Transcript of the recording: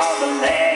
all the land.